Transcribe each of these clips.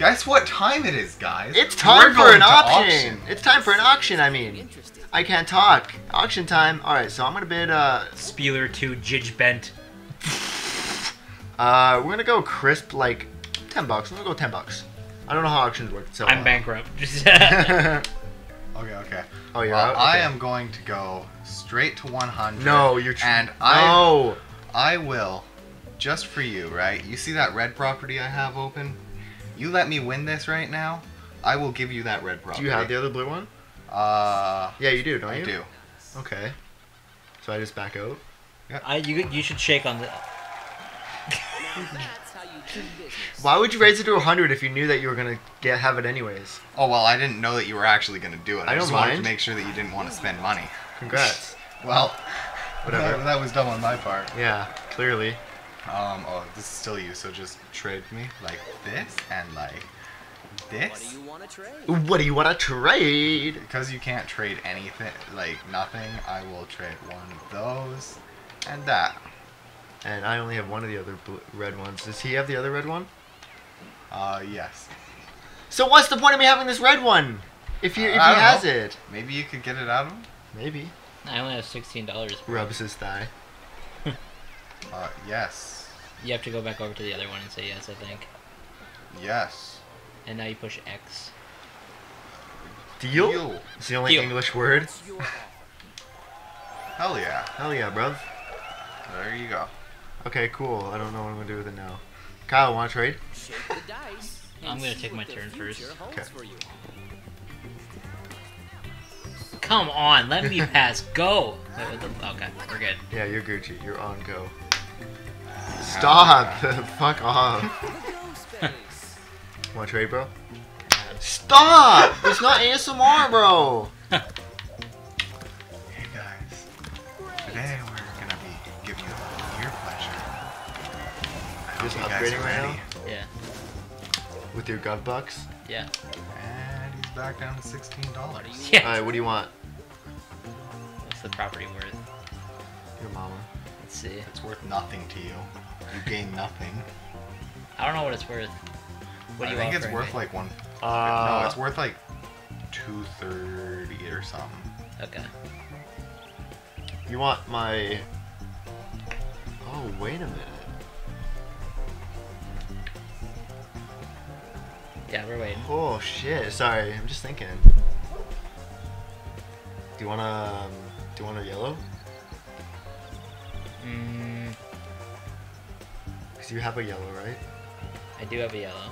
Guess what time it is, guys? It's time We're for going an to auction. It's time for an auction. I mean, Interesting. I can't talk. Auction time. All right, so I'm gonna bid. Uh, Spieler 2 Jidge Bent. uh, we're gonna go crisp like ten bucks. I'm gonna go ten bucks. I don't know how auctions work. So I'm uh, bankrupt. oh, Okay, okay. you're Well, out. I am going to go straight to 100. No, you're. Tr- And I, No. I will, just for you, right? You see that red property I have open? You let me win this right now, I will give you that red Do you have the other blue one? Uh, Yeah, you do, don't I you? do. Okay. So I just back out. I, you, you should shake on the. That's how you do business. Why would you raise it to 100 if you knew that you were gonna get have it anyways? Oh well, I didn't know that you were actually going to do it. I I, don't just wanted to make sure that you didn't want to spend money. Congrats. Well, Whatever. That, that was dumb on my part. Yeah, clearly. Um, oh, this is still you, so just trade me like this and like What this. do you want to trade? What do you want to trade? Because you can't trade anything, like nothing, I will trade one of those and that. And I only have one of the other red ones. Does he have the other red one? Uh, yes. So what's the point of me having this red one? If he if he has know. it, Maybe you could get it out of him? maybe I only have $16. rubs his thigh. Uh, yes. You have to go back over to the other one and say yes, I think. Yes. And now you push X. Deal. Deal. It's the only Deal. English word. What's your offer? Hell yeah. Hell yeah, bruv. There you go. Okay, cool. I don't know what I'm gonna do with it now. Kyle, want to trade? Shake the dice. I'm gonna take my turn first. Okay. Come on, let me pass. Go! Wait, the- Okay, we're good. Yeah, you're Gucci. You're on go. Stop! Fuck off. No space. Want to trade, bro? Stop! It's not ASMR, bro. Hey guys. Today we're gonna be giving you ear pleasure. I Just you upgrading right ready. Yeah, With your gov bucks. yeah. And he's back down to sixteen dollars. Yeah! All right, what do you want? What's the property worth? Your mama. Let's see. It's worth nothing to you. You gain nothing. I don't know what it's worth. What do I you think it's worth me? like one. Uh, no, it's worth like two thirty or something. Okay. You want my? Oh, wait a minute. Yeah, we're waiting. Oh shit! Sorry, I'm just thinking. Do you want a? Um, do you want a yellow? Cause you have a yellow, right? I do have a yellow.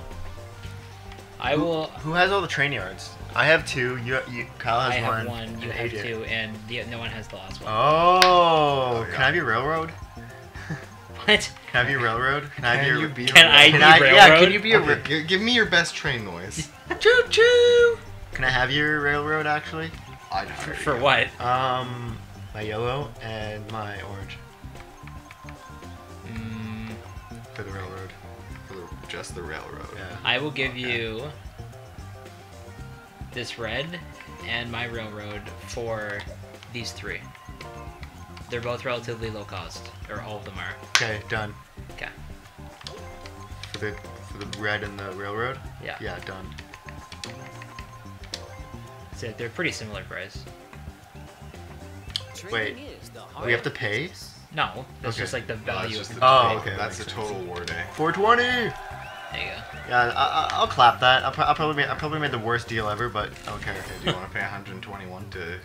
I will. Who has all the train yards? I have two. You, you Kyle has I have one. one. You have AJ. two, and the, no one has the last one. Oh, Oh, can. I have your railroad? What? Can I be your railroad? Can I have Can your? you be a Can I Can be I? Yeah, can you be a? Okay, ra- gi- give me your best train noise. Choo choo. Can I have your railroad actually? I For, for what? Um, my yellow and my orange for the railroad. For the, just the railroad. Yeah. I will give you this red and my railroad for these three. They're both relatively low cost, or all of them are. Okay, done. Okay. For the for the red and the railroad. Yeah. Yeah, done. So they're pretty similar price. Wait, We have to of pay. Business. No, that's Okay. just like the value just of the the Oh, okay, that That's the makes total war day. 420. There you go. Yeah, I, I, I'll clap that. I'll, I'll probably make, I probably made the worst deal ever, but okay. Okay, do you want to pay 121 to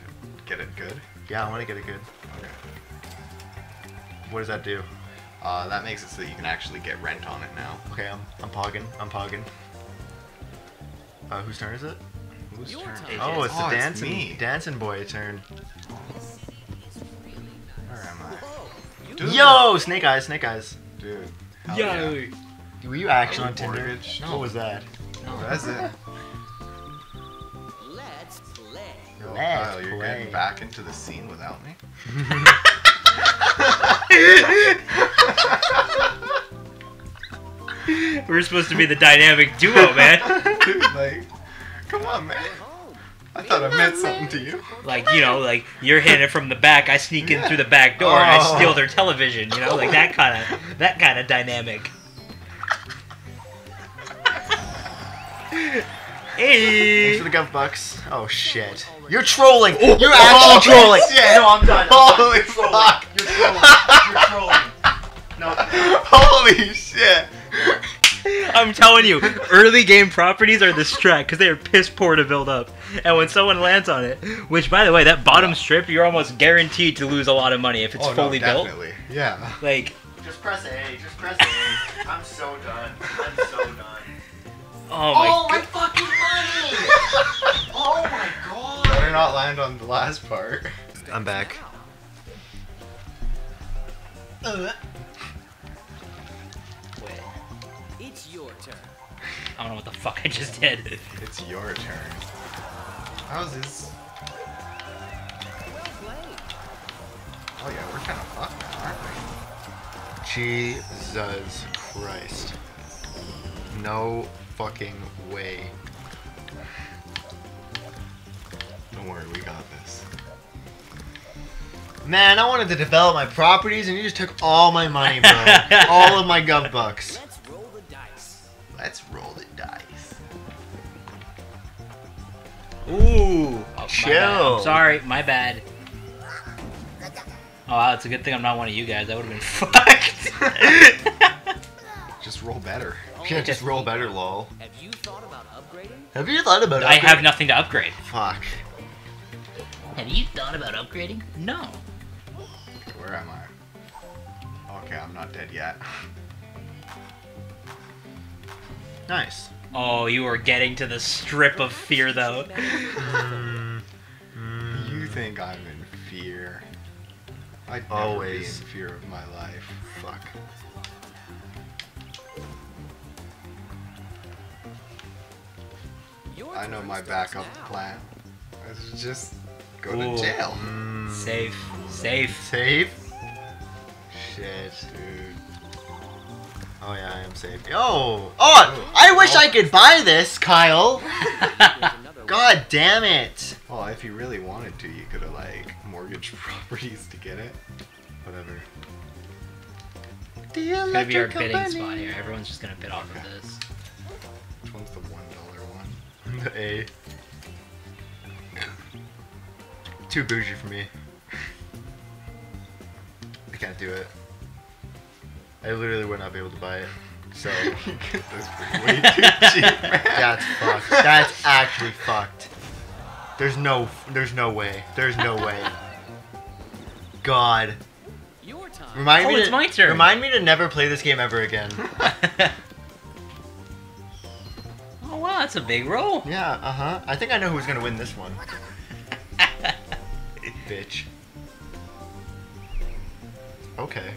get it good? Yeah, I want to get it good. Okay. What does that do? Uh, that makes it so that you can actually get rent on it now. Okay, I'm I'm pogging. I'm pogging. Uh, whose turn is it? Whose Your turn? turn. Oh, it's the Oh, it's dancing me. dancing boy turn. Where am I? Whoa, you Dude. Yo, Snake Eyes, Snake Eyes. Dude. hell Yo. yeah. Were you actually Are on we Tinder? mortgage? What was that? No. That's it. Let's play. Yo, Let's Kyle, you're play. getting back into the scene without me? We're supposed to be the dynamic duo, man. Dude, like, come on, man. We're home. I thought I meant something to you. Like, you know, like you're hitting it from the back, I sneak in through the back door and I Oh. steal their television, you know, like that kind of that kind of dynamic. Hey. Thanks Hey. for the gov bucks. Oh shit. You're trolling. Oh. You're actually Oh, trolling. shit. No, I'm done. I'm Holy done. You're trolling. fuck. You're trolling. You're trolling. No. Holy shit. I'm telling you, early game properties are the strat because they are piss poor to build up. And when someone lands on it, which by the way, that bottom strip, you're almost guaranteed to lose a lot of money if it's oh, fully no, built. definitely. Yeah. Like, Just press A. Just press A. I'm so done. I'm so done. oh my oh my god. fucking money! oh my god! Better not land on the last part. I'm back. Uh, It's your turn. I don't know what the fuck I just did. It's your turn. How's this? Well played. Oh yeah, we're kind of fucked now, aren't we? Jesus Christ. No fucking way. Don't worry, we got this. Man, I wanted to develop my properties and you just took all my money, bro. all of my gov bucks. Ooh. Oh, Chill. bad. Sorry, my bad. Oh wow, it's a good thing I'm not one of you guys. I would have been fucked. Just roll better. Oh. Yeah, just roll better, lol. Have you thought about upgrading? Have you thought about it? I have nothing to upgrade. Fuck. Have you thought about upgrading? No. Where am I? Okay, I'm not dead yet. Nice. Oh, you are getting to the strip of fear though. Mm, You think I'm in fear? I'd never Always. be in fear of my life. fuck. Your I know my backup now. plan. It's just go Ooh. to jail. Mm, Safe. Safe. Safe? Shit. Dude. Oh yeah, I am safe. Yo! Oh! I wish I could buy this, Kyle! God damn it! Well, if you really wanted to, you could have like mortgaged properties to get it. Whatever. The It's gonna be our electric bidding spot here. Everyone's just gonna bid off of this. Which one's the one dollar one? The A. Too bougie for me. I can't do it. I literally would not be able to buy it. So Get way too cheap, man. that's fucked. That's actually fucked. There's no there's no way. There's no way. God. Your time. Remind Oh, me it's to, my turn. Remind me to never play this game ever again. oh wow, that's a big roll. Yeah, uh-huh. I think I know who's gonna win this one. Bitch. Okay.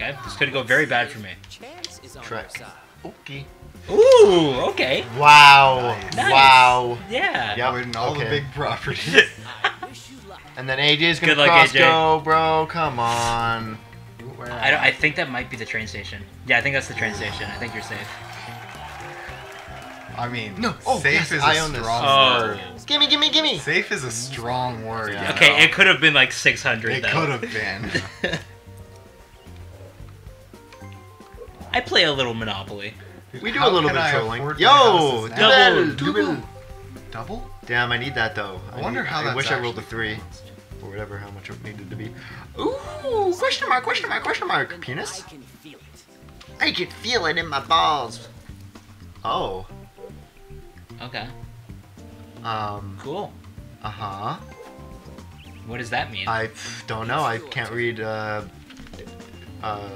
Okay, this could go very bad for me. Chance is on Trek. Okay. Ooh, okay. Wow. Nice. Wow. Yeah. Yep, Winning all the big properties. I wish you luck. And then AJ's gonna Good luck, cross AJ. go, bro. Come on. I don't. I think that might be the train station. Yeah, I think that's the train station. I think you're safe. I mean, No. Oh, safe yes, is I a own this. strong Oh. word. Gimme, gimme, gimme. Safe is a strong word. Yeah. Okay, know? it could have been like 600 It though. could have been. I play a little Monopoly. We do How a little bit of trolling. afford my Yo, double, Double, double. Double? Damn, I need that though. I wonder need- how I that's wish I rolled a three, balanced. or whatever, how much it needed to be. Ooh, question mark, question mark, question mark. Penis? I can feel it. I can feel it in my balls. Oh. Okay, Um. cool. Uh huh. What does that mean? I don't know. I can't read uh. Uh.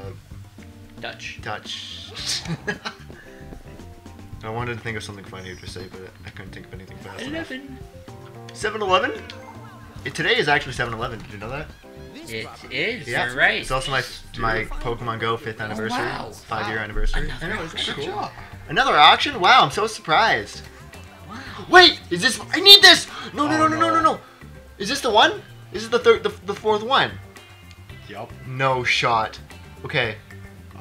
Dutch. Dutch. I wanted to think of something funny to say, but I couldn't think of anything fast enough. 11. 7-Eleven? Today is actually 7-Eleven. Did you know that? This It property is. Yeah. You're right. It's also my my Pokemon Go fifth oh, anniversary, wow. five year anniversary. Another I know, auction. cool. Another auction? Wow, I'm so surprised. Wow. Wait, is this? I need this. No, no, Oh, no, no, no, no, no. no. Is this the one? This is the third, the, the fourth one. Yup. No shot. Okay,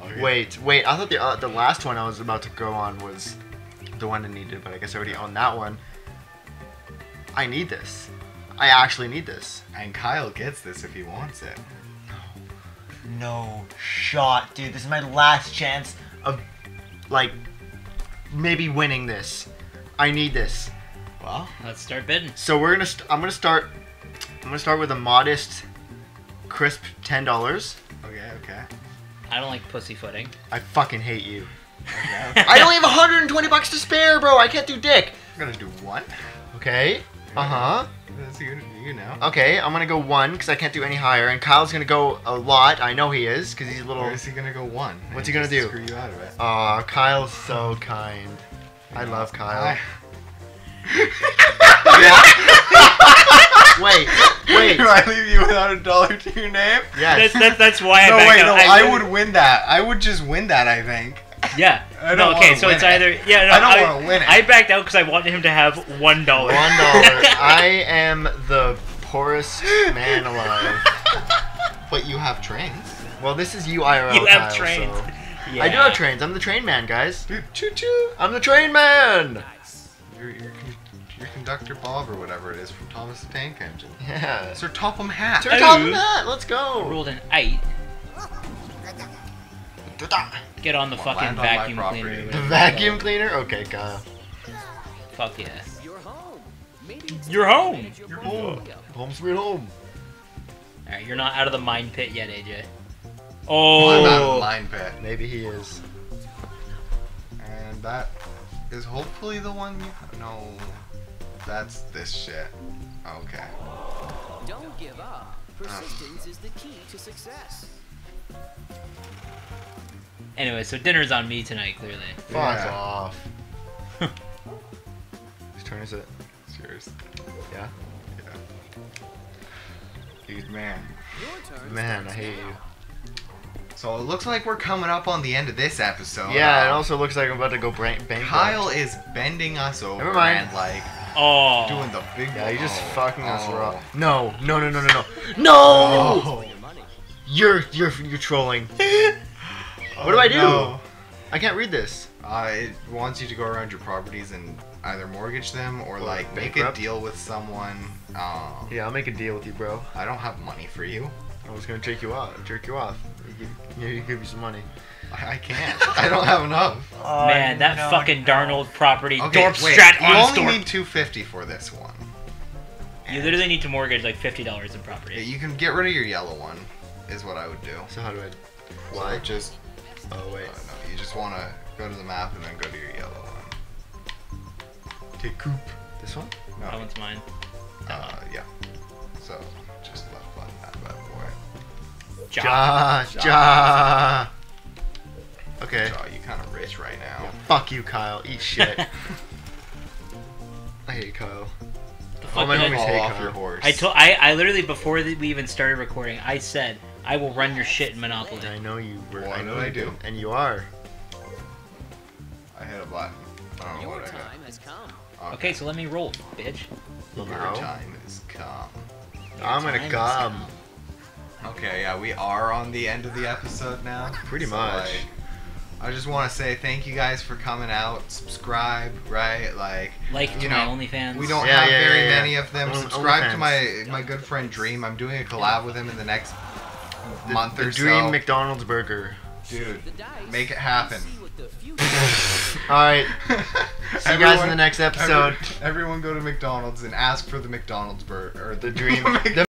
Okay. wait, wait. I thought the uh, the last one I was about to go on was the one I needed, but I guess I already own that one. I need this. I actually need this. And Kyle gets this if he wants it. No shot, dude. This is my last chance of, like, maybe winning this. I need this. Well, Let's start bidding. So we're gonna. St- I'm gonna start. I'm gonna start with a modest, crisp ten dollars. okay, okay. I don't like pussyfooting. I fucking hate you. Okay, okay. I only have 120 bucks to spare, bro. I can't do dick. I'm gonna do one. Okay. Uh huh. That's you, you know. Okay, I'm gonna go one because I can't do any higher, and Kyle's gonna go a lot. I know he is because he's a little. Or is he gonna go one? What's he gonna do? Screw you out of it. Aw, Kyle's so kind. I love Kyle. Wait, wait. Do I leave you without a dollar to your name? Yes. That's, that's, that's why I no, wait, no. I, would win that. I would just win that. I think. Yeah. I no, don't okay, so win it's it. either yeah. No, I don't wanna win it. I backed out because I wanted him to have one dollar. One dollar. I am the poorest man alive. But you have trains. Well, this is you IRL. You have Kyle, trains. so- Yeah. I do have trains. I'm the train man, guys. Choo choo. I'm the train man. Nice. You're, you're, con- you're conductor Bob or whatever it is from Thomas the Tank Engine. Yeah. Sir Topham Hatt. Turn top of Ooh. that. Let's go. rolled an eight. Get on the Well, fucking on vacuum cleaner. The vacuum cleaner. Okay, Kyle. Fuck yeah. You're home. Maybe it's You're home. your You're portfolio. Home sweet home. All right, you're not out of the mine pit yet, AJ. Oh, I'm out of Oh. the mine pit. Maybe he is. And that is hopefully the one you. No. That's this shit. Okay. Don't give up. Persistence is the key to success. Anyway, so dinner's on me tonight, clearly. Fuck Yeah. off. Whose turn is it? It's yours. Yeah. Dude, man. Man, I hate now. you. So it looks like we're coming up on the end of this episode. Yeah, it Um, also looks like I'm about to go bang. bankrupt. Kyle is bending us over Never mind. and like Oh. doing the big. Yeah, you're just oh, fucking us oh. raw. No, no, no, no, no, no. No! Oh. You're you're you're trolling. What do I do? No. I can't read this. Uh, it wants you to go around your properties and either mortgage them or, Or like make bankrupt? a deal with someone. Um, Yeah, I'll make a deal with you, bro. I don't have money for you. I was gonna jerk you off. Jerk you off. You give, you give me some money. I, I can't. I don't have enough. Man, that fucking Darnold property, Okay, Dorp wait. Strat You on only store. need 250 for this one. You literally need to mortgage like fifty dollars in property. You can get rid of your yellow one, is what I would do. So how do I? So Why? just Oh uh, wait. no, you just want to go to the map and then go to your yellow one. Take coop. This one? No. That one's mine. Uh, yeah. So just left button that bad boy. Job. Ja, ja. Okay. Jaw, you kind of rich right now. Yeah, fuck you, Kyle. Eat shit. I hate Kyle. The Oh, my did I- homies hate off Kyle. your horse. I told I, I literally before the, we even started recording, I said I will run your shit in Monopoly. I know you were. Well, I know I do. And you are. I hit a button. I don't know Your what I time has come. Okay, so let me roll, bitch. Your No. time has come. Your I'm gonna come. Okay, yeah, we are on the end of the episode now. Pretty So, much. like, I just want to say thank you guys for coming out. Subscribe, right? Like, Like you to my know, OnlyFans. we don't Yeah, have yeah, very yeah, yeah. many of them. Only- Subscribe to my my good friend Dream. I'm doing a collab with him in the next The, month the or dream so. Dream McDonald's burger. Dude, make it happen. See what the future All right. See you guys in the next episode. everyone go to McDonald's and ask for the McDonald's burger or The dream. The